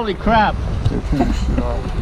Holy crap.